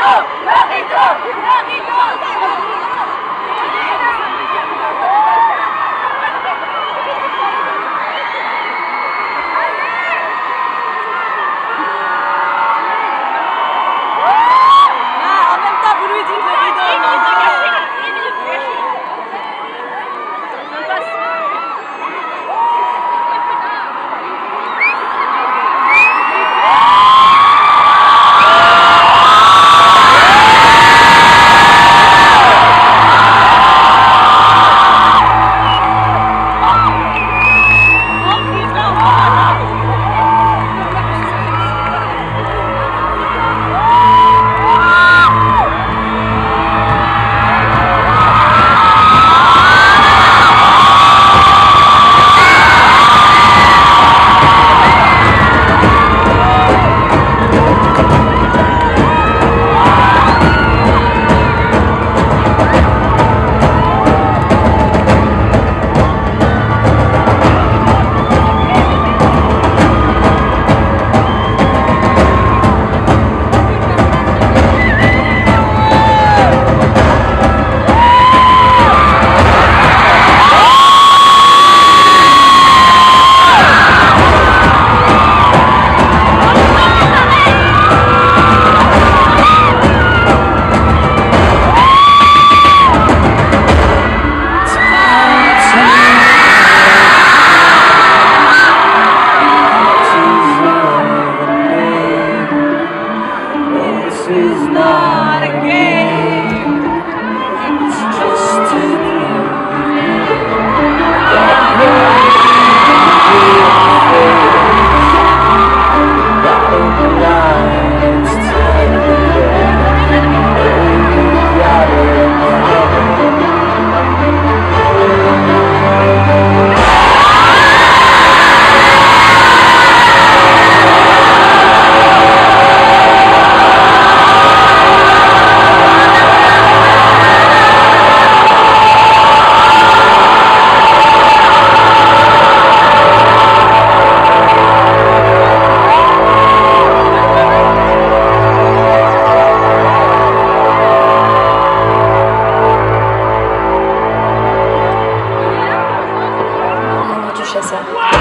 Ah, is not a game. casa.